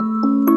拜。